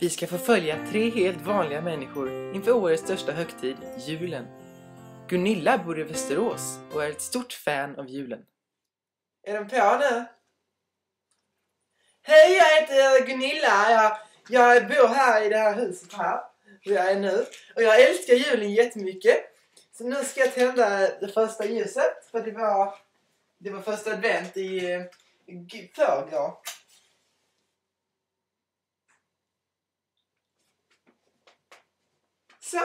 Vi ska få följa tre helt vanliga människor inför årets största högtid, julen. Gunilla bor i Västerås och är ett stort fan av julen. Är den på nu? Hej, jag heter Gunilla. Jag, jag bor här i det här huset här. Där jag är nu. Och jag älskar julen jättemycket. Så nu ska jag tända det första ljuset. För det var, det var första advent i, i förrgår. Så.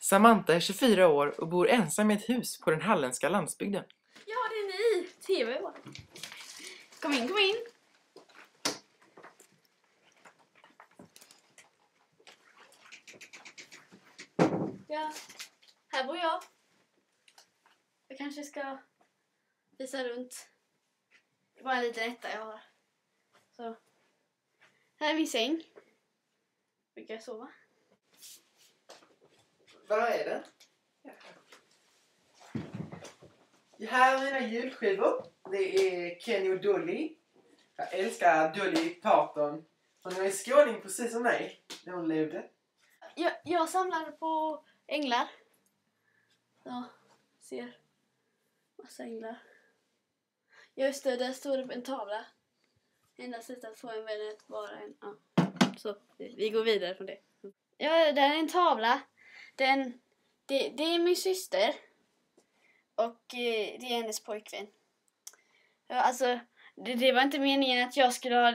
Samantha är 24 år och bor ensam i ett hus på den halländska landsbygden. Ja, det är ni! TV? Kom in, kom in! Ja, här bor jag. Jag kanske ska visa runt. Det är bara en liten etta jag har. Så. Här är min säng. Brukar jag sova. Vad är det? Här är mina julskivor. Det är Kenny och Dolly. Jag älskar Dolly Parton. Hon är skåning precis som mig när hon levde. Jag, jag samlar på änglar. Ja, ser. Massa änglar. Ja, just det. Där står det en tavla. Enda sättet att få en vän är att vara en... Ja. Så, vi går vidare från det. Ja, där är en tavla. Den, det, det är min syster. Och eh, det är hennes pojkvän. Alltså, det, det var inte meningen att jag skulle ha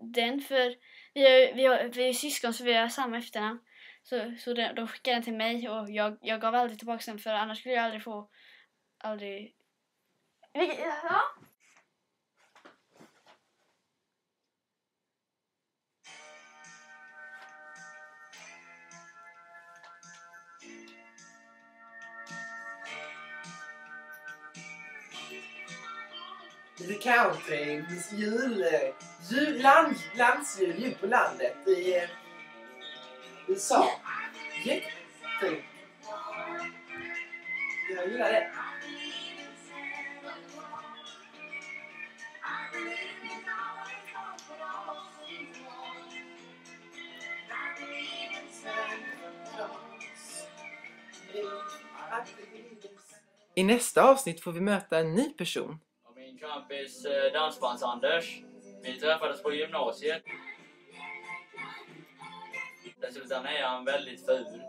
den för vi, har, vi, har, vi är syskon så vi har samma efternamn. Så, så den, de skickade den till mig och jag, jag gav aldrig tillbaka den för annars skulle jag aldrig få... Aldrig... Vilket- Ja. Lite country, jul, jul land, landsjul, jul på landet i eh, USA. Jättefint. Jag gillar det. I nästa avsnitt får vi möta en ny person. Min kompis eh, Dansbands-Anders. Vi träffades på gymnasiet. Dessutom är han väldigt ful.